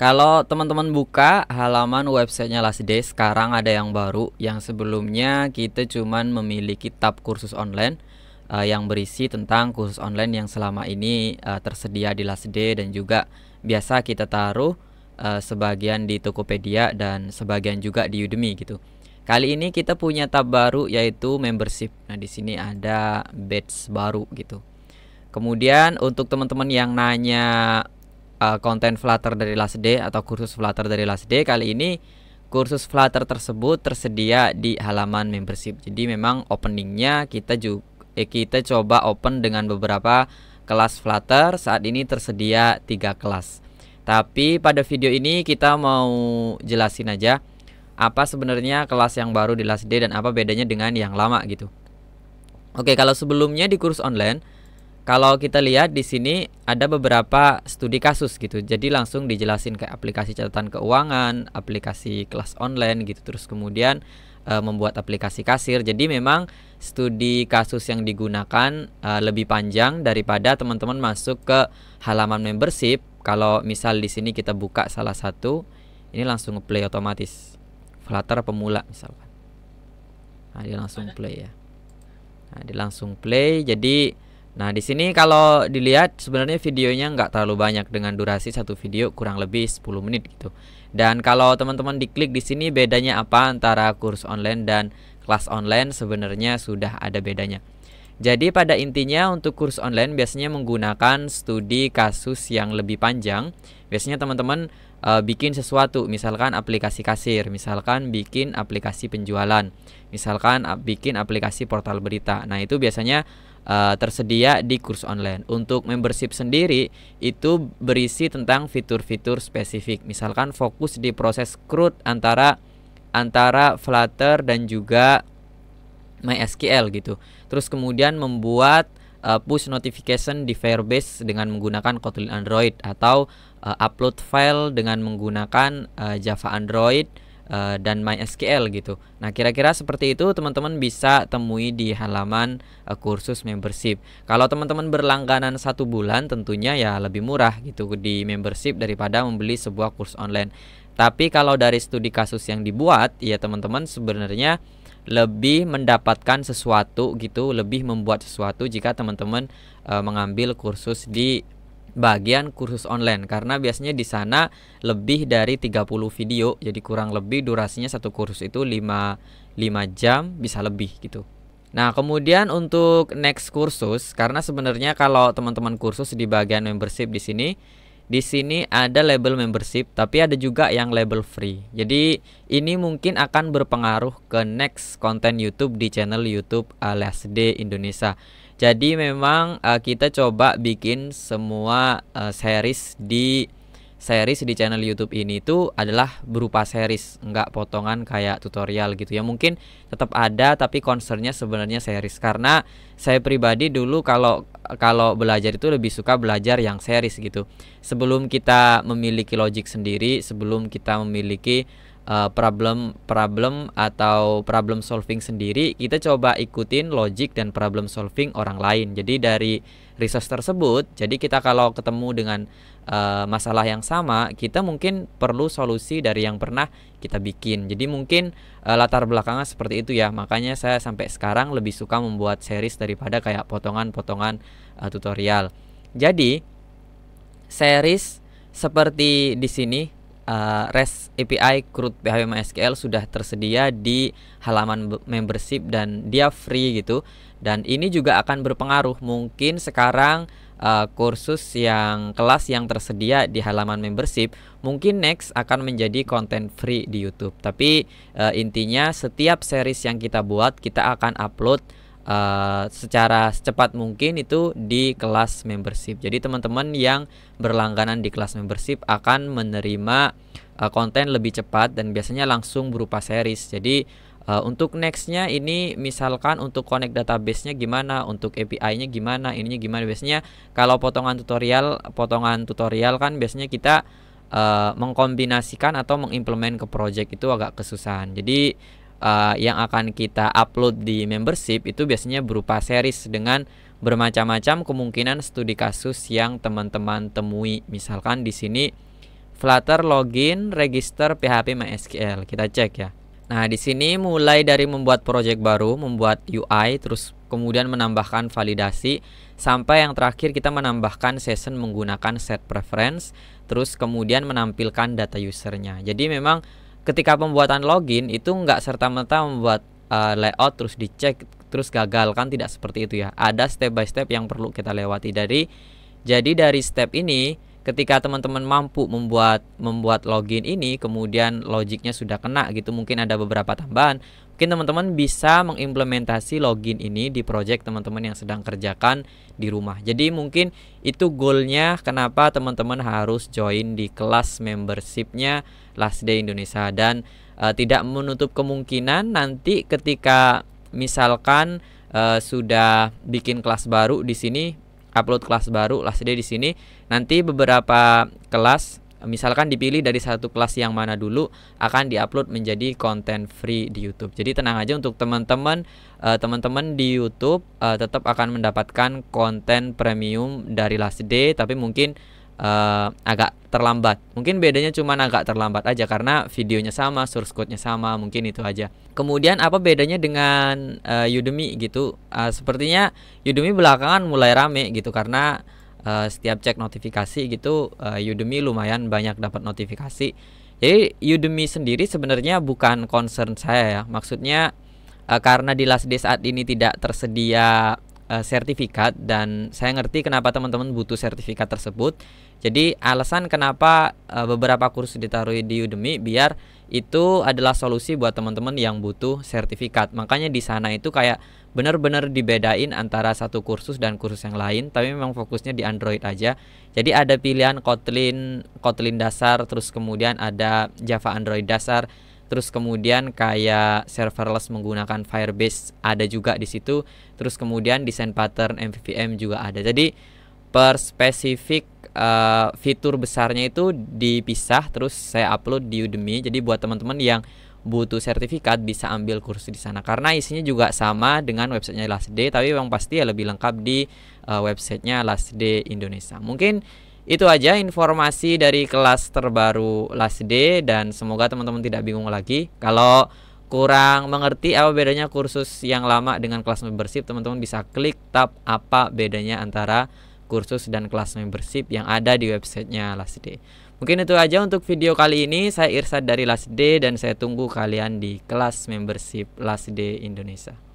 Kalau teman-teman buka halaman websitenya Lasde sekarang ada yang baru yang sebelumnya kita cuman memiliki tab kursus online uh, yang berisi tentang kursus online yang selama ini uh, tersedia di Lasde dan juga biasa kita taruh uh, sebagian di Tokopedia dan sebagian juga di Udemy gitu. Kali ini kita punya tab baru yaitu membership. Nah, di sini ada batch baru gitu. Kemudian untuk teman-teman yang nanya uh, konten Flutter dari Lasde atau kursus Flutter dari Lasde kali ini kursus Flutter tersebut tersedia di halaman membership. Jadi memang openingnya kita juga eh, kita coba open dengan beberapa kelas Flutter. Saat ini tersedia tiga kelas. Tapi pada video ini kita mau jelasin aja apa sebenarnya kelas yang baru di Lasde dan apa bedanya dengan yang lama gitu. Oke, kalau sebelumnya di kursus online kalau kita lihat di sini ada beberapa studi kasus gitu. Jadi langsung dijelasin kayak aplikasi catatan keuangan, aplikasi kelas online gitu. Terus kemudian e, membuat aplikasi kasir. Jadi memang studi kasus yang digunakan e, lebih panjang daripada teman-teman masuk ke halaman membership. Kalau misal di sini kita buka salah satu, ini langsung play otomatis. Flutter pemula misalkan. Nah, dia langsung play ya. Nah, dia langsung play. Jadi Nah, di sini kalau dilihat sebenarnya videonya nggak terlalu banyak dengan durasi satu video kurang lebih 10 menit gitu. Dan kalau teman-teman diklik di sini bedanya apa antara kurs online dan kelas online sebenarnya sudah ada bedanya. Jadi pada intinya untuk kurs online biasanya menggunakan studi kasus yang lebih panjang. Biasanya teman-teman e, bikin sesuatu, misalkan aplikasi kasir, misalkan bikin aplikasi penjualan, misalkan bikin aplikasi portal berita. Nah, itu biasanya uh, tersedia di kurs online. Untuk membership sendiri itu berisi tentang fitur-fitur spesifik. Misalkan fokus di proses CRUD antara antara Flutter dan juga MySQL gitu. Terus kemudian membuat uh, push notification di Firebase dengan menggunakan Kotlin Android atau uh, upload file dengan menggunakan uh, Java Android uh, dan MySQL gitu. Nah, kira-kira seperti itu teman-teman bisa temui di halaman uh, kursus membership. Kalau teman-teman berlangganan satu bulan, tentunya ya lebih murah gitu di membership daripada membeli sebuah kurs online. Tapi kalau dari studi kasus yang dibuat, ya teman-teman sebenarnya lebih mendapatkan sesuatu gitu, lebih membuat sesuatu jika teman-teman uh, mengambil kursus di bagian kursus online karena biasanya di sana lebih dari 30 video jadi kurang lebih durasinya satu kursus itu 5 5 jam bisa lebih gitu. Nah, kemudian untuk next kursus karena sebenarnya kalau teman-teman kursus di bagian membership di sini di sini ada label membership tapi ada juga yang label free. Jadi ini mungkin akan berpengaruh ke next konten YouTube di channel YouTube alias D Indonesia. Jadi memang uh, kita coba bikin semua uh, series di series di channel YouTube ini itu adalah berupa series, nggak potongan kayak tutorial gitu ya. Mungkin tetap ada tapi concernnya sebenarnya series karena saya pribadi dulu kalau kalau belajar itu lebih suka belajar yang series gitu. Sebelum kita memiliki logic sendiri, sebelum kita memiliki uh, problem problem atau problem solving sendiri kita coba ikutin logic dan problem solving orang lain. Jadi dari resource tersebut jadi kita kalau ketemu dengan uh, masalah yang sama kita mungkin perlu solusi dari yang pernah kita bikin. Jadi mungkin uh, latar belakangnya seperti itu ya. Makanya saya sampai sekarang lebih suka membuat series daripada kayak potongan-potongan uh, tutorial. Jadi series seperti di sini uh, REST API CRUD PHP MySQL sudah tersedia di halaman membership dan dia free gitu. Dan ini juga akan berpengaruh. Mungkin sekarang uh, kursus yang kelas yang tersedia di halaman membership mungkin next akan menjadi konten free di YouTube. Tapi uh, intinya setiap series yang kita buat kita akan upload uh, secara secepat mungkin itu di kelas membership. Jadi teman-teman yang berlangganan di kelas membership akan menerima uh, konten lebih cepat dan biasanya langsung berupa series. Jadi uh, untuk nextnya ini misalkan untuk connect database-nya gimana, untuk API-nya gimana, ininya gimana. Biasanya kalau potongan tutorial, potongan tutorial kan biasanya kita uh, mengkombinasikan atau mengimplement ke project itu agak kesusahan. Jadi uh, yang akan kita upload di membership itu biasanya berupa series dengan bermacam-macam kemungkinan studi kasus yang teman-teman temui. Misalkan di sini Flutter login register PHP MySQL. Kita cek ya. Nah, di sini mulai dari membuat project baru, membuat UI, terus kemudian menambahkan validasi, sampai yang terakhir kita menambahkan session menggunakan set preference, terus kemudian menampilkan data usernya. Jadi memang ketika pembuatan login itu nggak serta-merta membuat uh, layout terus dicek terus gagal kan tidak seperti itu ya. Ada step by step yang perlu kita lewati dari jadi dari step ini ketika teman-teman mampu membuat membuat login ini kemudian logiknya sudah kena gitu mungkin ada beberapa tambahan mungkin teman-teman bisa mengimplementasi login ini di project teman-teman yang sedang kerjakan di rumah. Jadi mungkin itu goalnya kenapa teman-teman harus join di kelas membershipnya Last Day Indonesia. Dan uh, tidak menutup kemungkinan nanti ketika misalkan uh, sudah bikin kelas baru di sini upload kelas baru Last Day di sini nanti beberapa kelas misalkan dipilih dari satu kelas yang mana dulu akan diupload menjadi konten free di YouTube. Jadi tenang aja untuk teman-teman uh, teman-teman di YouTube uh, tetap akan mendapatkan konten premium dari Last Day tapi mungkin uh, agak terlambat. Mungkin bedanya cuma agak terlambat aja karena videonya sama, source code-nya sama, mungkin itu aja. Kemudian apa bedanya dengan uh, Udemy gitu? Uh, sepertinya Udemy belakangan mulai rame gitu karena uh, setiap cek notifikasi gitu uh, Udemy lumayan banyak dapat notifikasi. Jadi Udemy sendiri sebenarnya bukan concern saya ya. Maksudnya uh, karena di last day saat ini tidak tersedia uh, sertifikat dan saya ngerti kenapa teman-teman butuh sertifikat tersebut. Jadi alasan kenapa uh, beberapa kursus ditaruh di Udemy biar itu adalah solusi buat teman-teman yang butuh sertifikat. Makanya di sana itu kayak benar-benar dibedain antara satu kursus dan kursus yang lain, tapi memang fokusnya di Android aja. Jadi ada pilihan Kotlin, Kotlin dasar, terus kemudian ada Java Android dasar terus kemudian kayak serverless menggunakan Firebase ada juga di situ terus kemudian desain pattern MVVM juga ada jadi per spesifik uh, fitur besarnya itu dipisah terus saya upload di Udemy. Jadi buat teman-teman yang butuh sertifikat bisa ambil kursus di sana. Karena isinya juga sama dengan websitenya Last Day tapi yang pasti ya lebih lengkap di uh, websitenya Day Indonesia. Mungkin itu aja informasi dari kelas terbaru Last Day dan semoga teman-teman tidak bingung lagi. Kalau kurang mengerti apa bedanya kursus yang lama dengan kelas membership, teman-teman bisa klik tab apa bedanya antara kursus dan kelas membership yang ada di websitenya Last Day. Mungkin itu aja untuk video kali ini. Saya Irsad dari Last Day dan saya tunggu kalian di kelas membership Last Day Indonesia.